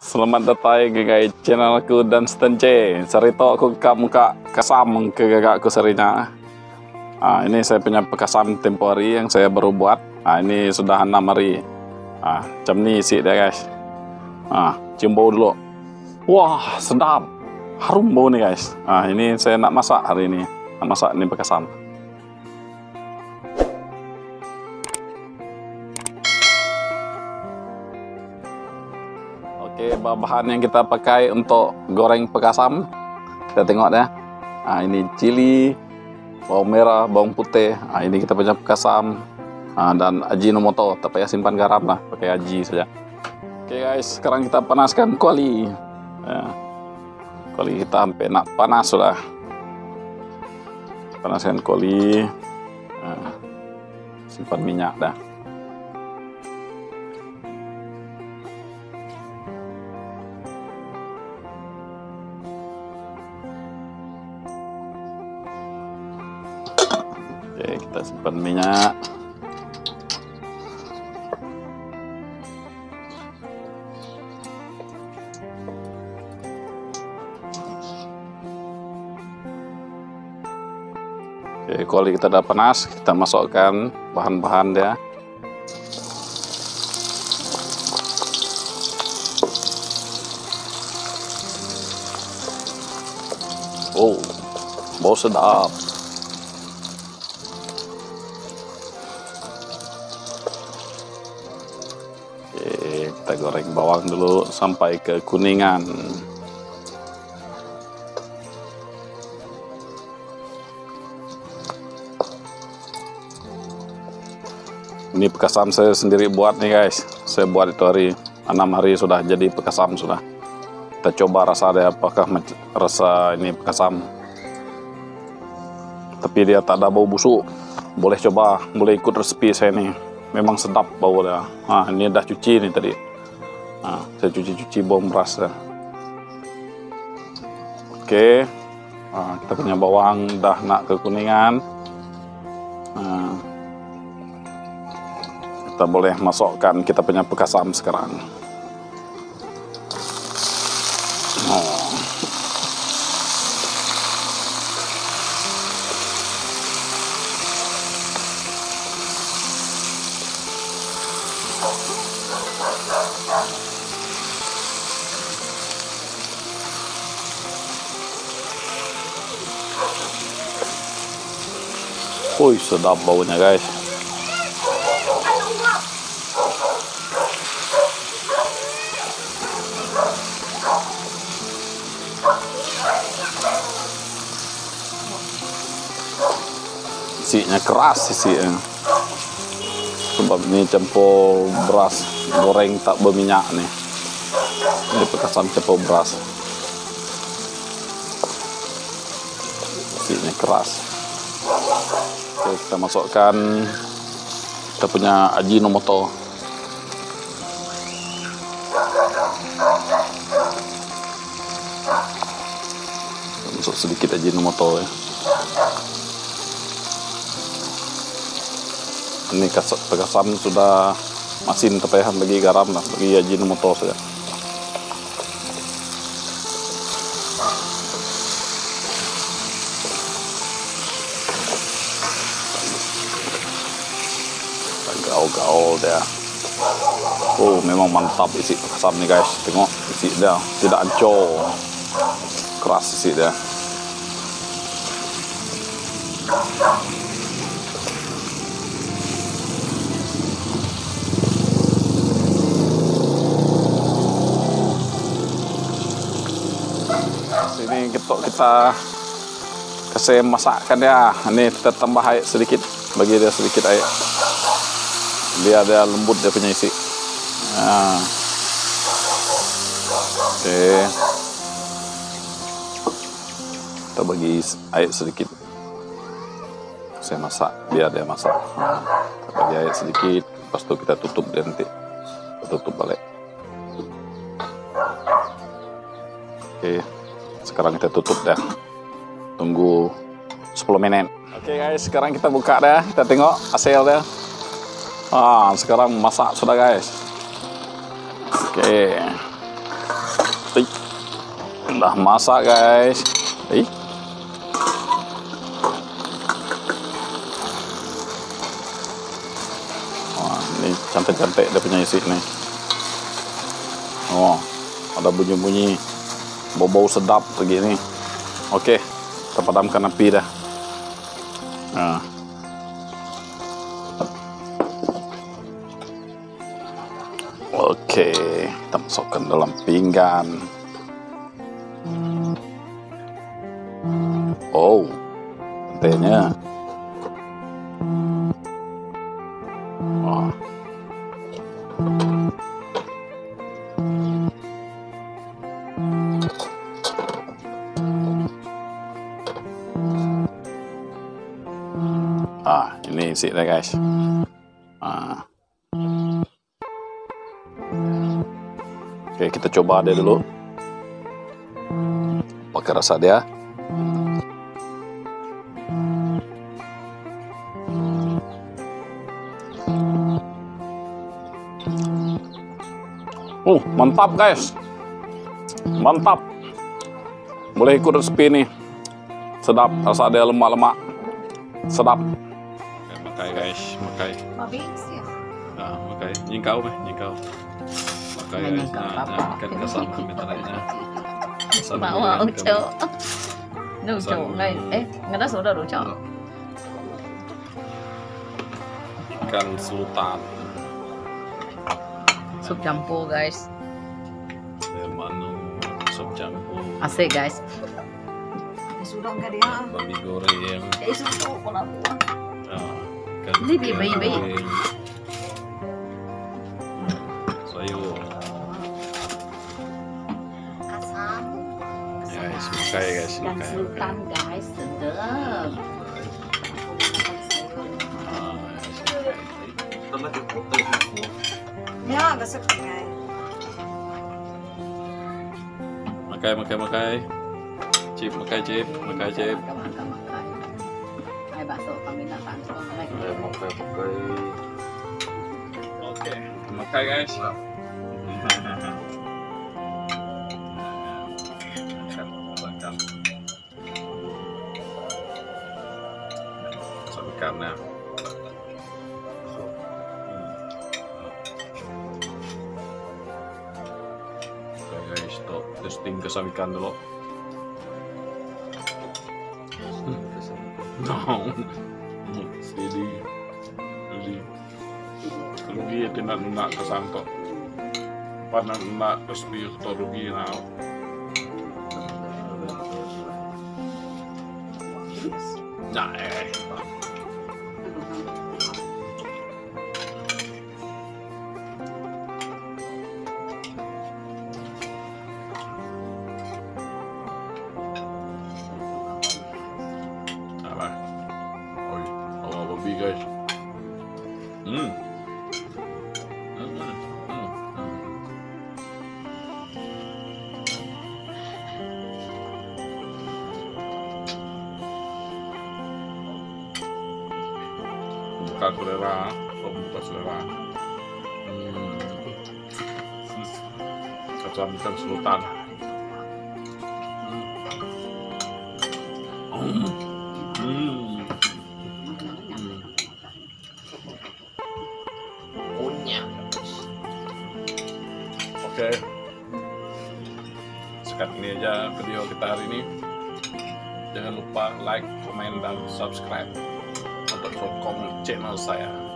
Selamat datang ke guys channel aku dan Stence. Cerita aku ke muka kesam ke kakakku serinya. Ah, ini saya punya pekasam tempo hari yang saya baru buat. Ah, ini sudah enam hari. Ah, jam ni isi dia guys. Ah, cium bau dulu. Wah, sedap. Harum bau nih guys. Ah, ini saya nak masak hari ini. Nak masak ini pekasam. Oke, bahan yang kita pakai untuk goreng pekasam. Kita tengok ya. Nah, ini cili, bawang merah, bawang putih. Nah, ini kita punya pekasam. Nah, dan ajinomoto, tak payah simpan garam lah, pakai aji saja. Oke guys, sekarang kita panaskan kuali. Ya. Kuali kita sampai nak panas sudah. Panaskan kuali. Nah, simpan minyak dah. Simpan minyak. Oke, kuali kita udah panas, kita masukkan bahan-bahan dia. Oh, bau sedap. Kita goreng bawang dulu sampai ke kuningan. Ini pekasam saya sendiri buat nih guys. Saya buat itu hari enam hari sudah jadi pekasam sudah. Kita coba rasa dia apakah rasa ini pekasam. Tapi dia tak ada bau busuk. Boleh coba, boleh ikut resepi saya nih. Memang sedap bau dia. Ah, ini dah cuci nih tadi. Ah, saya cuci-cuci bawang beras ya. Oke. Ah, kita punya bawang dah nak kekuningan. Ah, kita boleh masukkan kita punya pekasam sekarang. Wih, sedap baunya guys. Isinya keras isinya. Sebab ini campur beras goreng tak berminyak nih. Ini pekasam campur beras. Isinya keras. Oke, kita masukkan kita punya ajinomoto. Masuk sedikit ajinomoto ya. Ini kas- pekasam sudah masin tapi bagi garam lah, bagi ajinomoto saja. gaul-gaul dia. Oh, memang mantap isi pekasam nih guys. Tengok isi dia, tidak ancur. Keras isi dia. Kita kita kasih masakkan ya. Ini kita tambah air sedikit, bagi dia sedikit air. Dia ada lembut dia punya isi. Nah. oke. Kita bagi air sedikit. Saya masak biar dia masak. Nah, kita bagi air sedikit lepas itu kita tutup dia nanti. Kita tutup balik. Oke sekarang kita tutup dah tunggu 10 menit oke guys sekarang kita buka dah kita tengok hasil dia Ah, sekarang masak sudah guys. Oke. Udah masak guys. Ih. Ini cantik-cantik dia punya isi nih. Oh, ada bunyi-bunyi bau-bau sedap begini. Oke, kita padamkan api dah. Nah. Oke, kita masukkan dalam pinggan. Ini isi deh guys. Ah. Oke, kita coba dia dulu. Pakai rasa dia. Uh, mantap guys. Mantap. Boleh ikut resepi nih. Sedap, rasa dia lemak-lemak. Sedap. Makai guys, makai. Mabis ya. Nah, makai. Nyingkau mah, nyingkau. Makai guys. Menyingkau Nah, apa? nah, kan kasama kami. chỗ Đồ Sao? chỗ ngay Ê, người ta số đồ đồ chỗ Ikan sultan. Sup campur guys Manu sop campur. Asik guys Sudah enggak dia? Babi goreng. Eh, susu 跟呢邊咪咪，所以我阿三，哎，小雞嘅小雞，但係係神的。Meron ka sa pingay. Makay, makay, makay. Chip, makay, chip, makay, chip. Makay, makay, makay. Ay, baso kami na makai. Oke, makai guys. Oke guys, tuh testing dulu. No. Steady. Steady. Rugi ya tindak nak kesanto. Pada nak resmi atau rugi now. Nah, eh. Buka selera, oh buka selera. Hmm. Kacang ikan sultan. Hmm. Hmm. Hmm. Punya. Oke. Sekarang ini aja video kita hari ini. Jangan lupa like, komen, dan subscribe untuk Sokong channel saya.